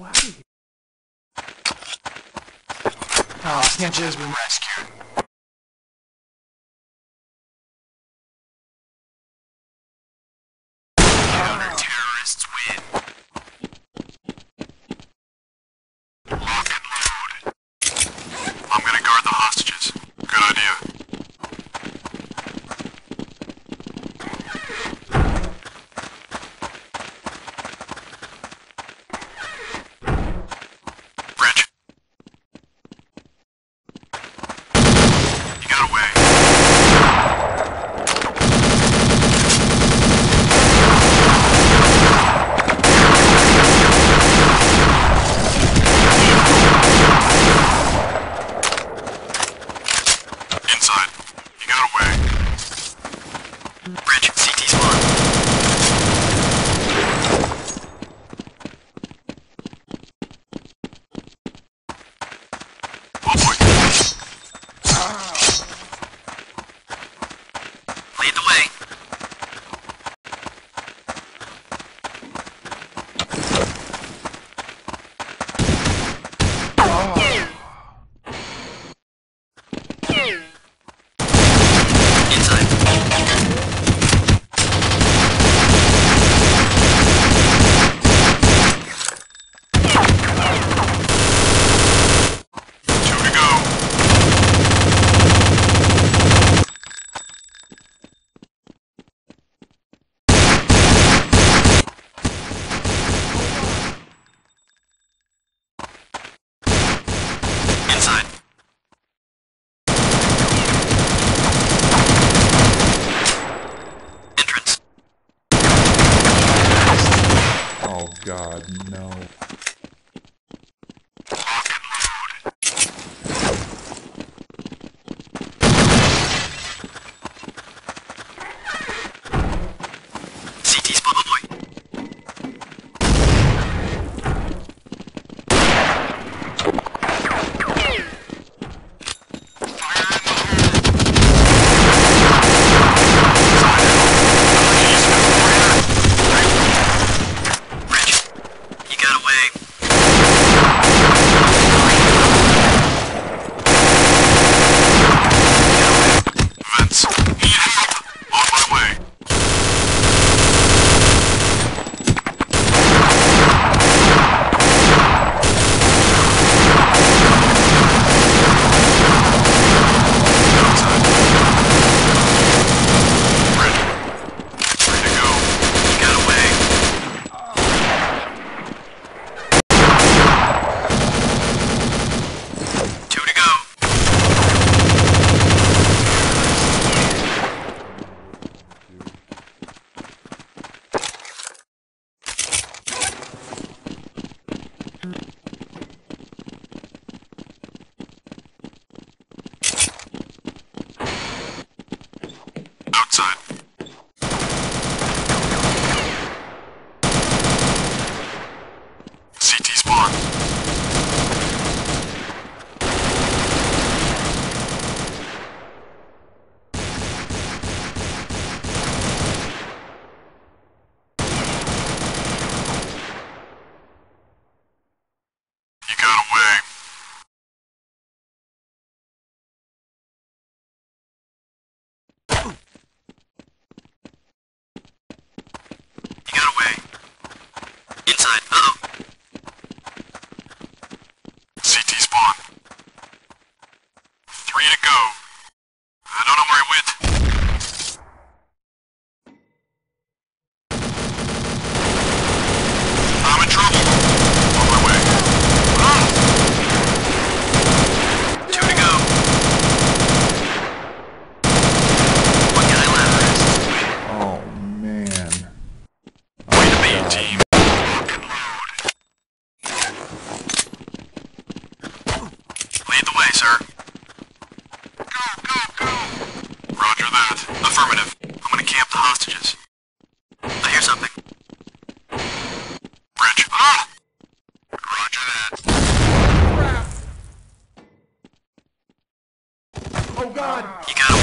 hell out of here. Oh, can't you just be rescued? god, no. side. Inside, hello. Affirmative. Affirmative. I'm gonna camp the hostages. I hear something. Bridge. Ah! Roger that. Oh god! You gotta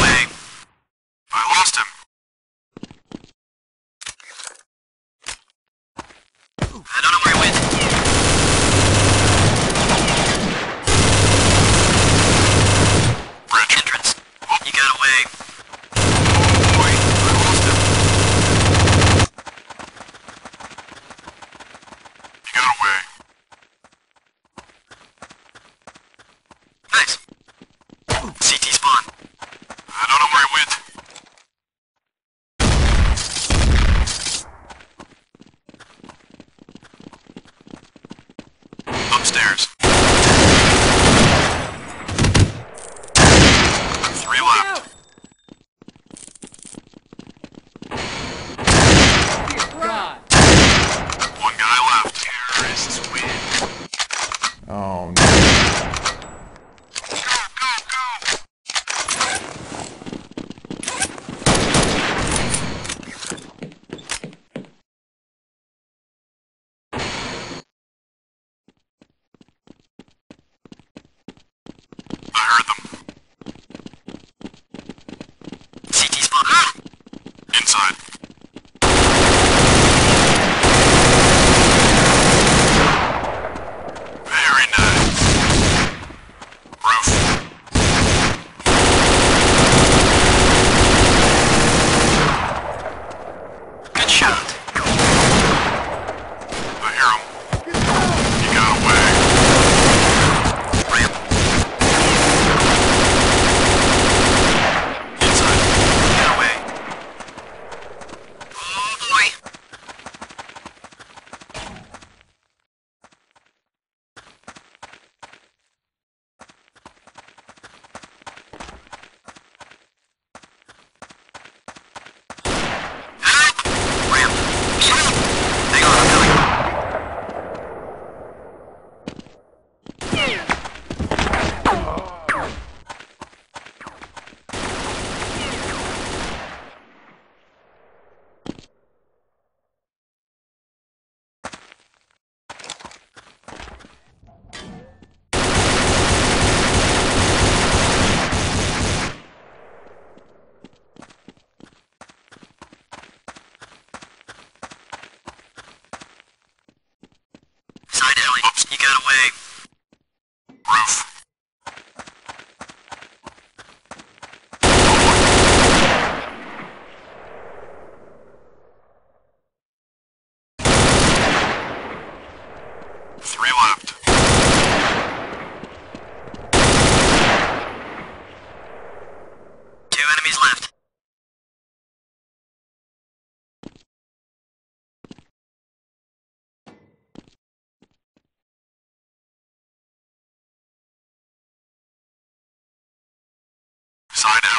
side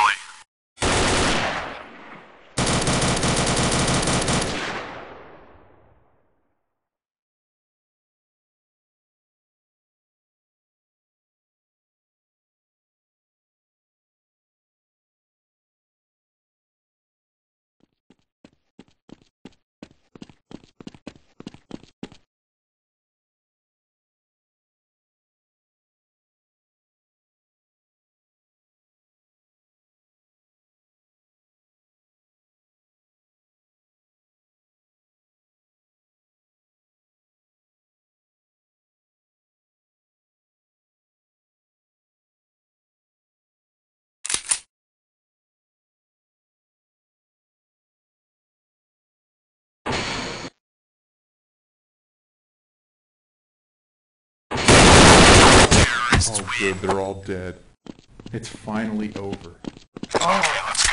Oh, good. They're all dead. It's finally over. Oh, okay, let's go.